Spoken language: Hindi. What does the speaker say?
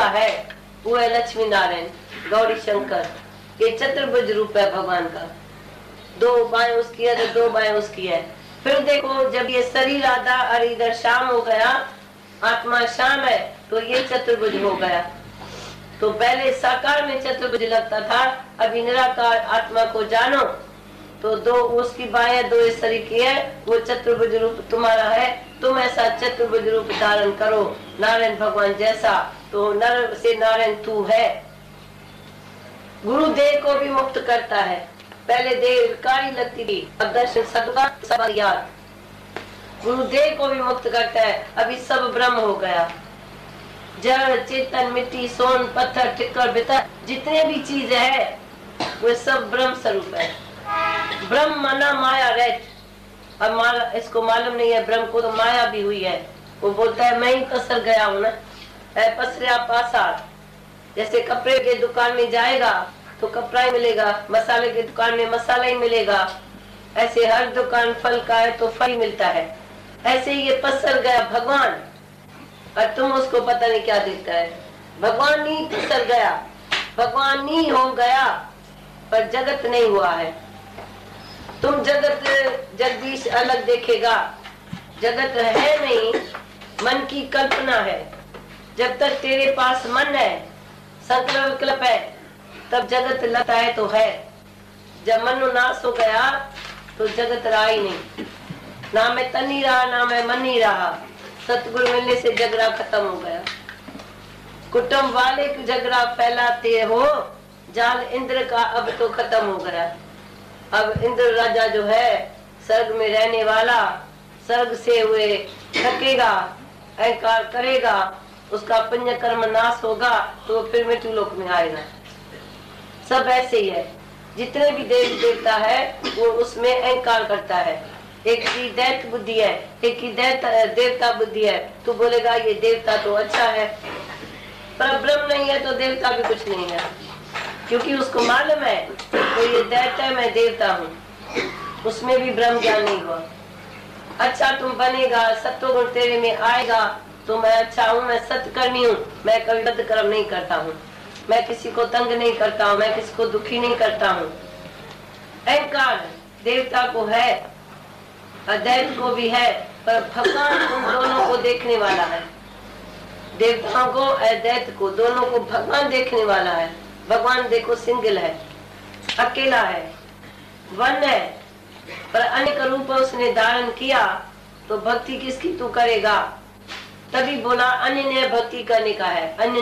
का है, वो है लक्ष्मी नारायण गौरी शंकर, ये चतुर्भुज रूप है भगवान का। दो बाएँ उसकी है तो दो बाएँ उसकी है। फिर देखो, जब ये शरीर आधा और इधर शाम हो गया, आत्मा शाम है तो ये चतुर्भुज हो गया। तो पहले साकार में चतुर्भुज लगता था अभी निराकार आत्मा को जानो तो दो उसकी बाएँ, दो इस शरीर की है, वो चतुर्भुज रूप तुम्हारा है, तुम ऐसा चतुर्भुज रूप धारण करो। नारायण भगवान जैसा तो नर से नारायण तू है। गुरुदेव को भी मुक्त करता है। पहले देव कारी लगती थी, अब दर्शन सबका सब याद। गुरुदेव को भी मुक्त करता है, अभी सब ब्रह्म हो गया। जड़, चेतन, मिट्टी, सोन, पत्थर टिक्कर बितर जितने भी चीज़ है, वो सब ब्रह्म स्वरूप है। ब्रह्म मना माया रेट अब माला इसको मालूम नहीं है, ब्रह्म को तो माया भी हुई है। वो बोलता है, मैं ही पसर गया हूँ ना। पसरिया पासा जैसे कपड़े के दुकान में जाएगा तो कपड़ा ही मिलेगा। मसाले की दुकान में मसाला ही मिलेगा। ऐसे हर दुकान फल का है तो फल मिलता है। ऐसे ही ये पसर गया भगवान। और तुम उसको पता नहीं क्या देखता है। भगवान नहीं पसर गया। भगवान नहीं हो गया, पर जगत नहीं हुआ है। तुम जगत जगदीश अलग देखेगा। जगत है नहीं, मन की कल्पना है। जब तक तेरे पास मन है संकल्प विकल्प है, तब जगत लता है तो है। जब मन नाश हो गया तो जगत रहा ही नहीं। ना मैं तन ही रहा, ना मैं मन ही रहा। सतगुरु मिलने से झगड़ा खत्म हो गया। कुटुंब वाले झगड़ा फैलाते हो, जाल इंद्र का अब तो खत्म हो गया। अब इंद्र राजा जो है, स्वर्ग में रहने वाला, स्वर्ग से हुए थकेगा, अहंकार करेगा, उसका पुण्य कर्म नाश होगा तो फिर मृत्यु लोक में आएगा। सब ऐसे ही है। जितने भी देव देवता है, वो उसमें अहंकार करता है। एक की दैत बुद्धि है, एक की दैत देवता बुद्धि है, तू बोलेगा, ये देवता तो अच्छा है, पर ब्रह्म नहीं है तो देवता भी कुछ नहीं है। क्योंकि उसको मालूम है तो ये दैत है, मैं देवता हूँ। उसमें भी ब्रह्म ज्ञान नहीं हुआ। अच्छा तुम बनेगा सत्व गुण तेरे में आएगा तो मैं अच्छा हूँ, मैं सत्य कर्मी हूँ, मैं कभी बद कर्म नहीं करता हूँ। मैं किसी को तंग नहीं करता हूँ, मैं किसी को दुखी नहीं करता हूँ। अहंकार देवता को है अदैत को भी है, पर भगवान उन दोनों को देखने वाला है। देवताओं को अदैत को, दोनों को भगवान देखने वाला है। भगवान देखो सिंगल है, अकेला है, वन है, पर अनेक रूप उसने धारण किया तो भक्ति किसकी तू करेगा? तभी बोला, अन्य भक्ति करने का है, अन्य